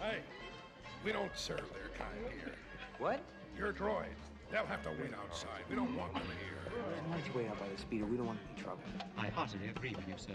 Hey, we don't serve their kind here. What? You're a droids. They'll have to wait outside. We don't want them here. Why don't you wait out by the speeder? We don't want any trouble. I heartily agree with you, sir.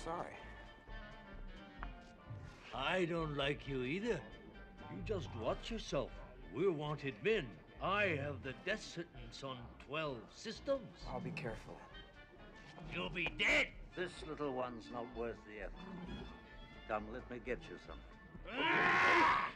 I'm sorry. I don't like you either. You just watch yourself. We're wanted men. I have the death sentence on 12 systems. I'll be careful. You'll be dead. This little one's not worth the effort. Come, let me get you something. Ah!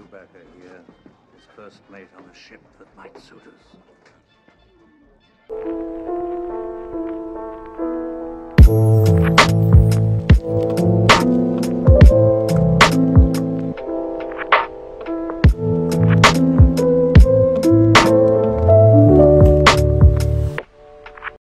Chewbacca here is first mate on a ship that might suit us.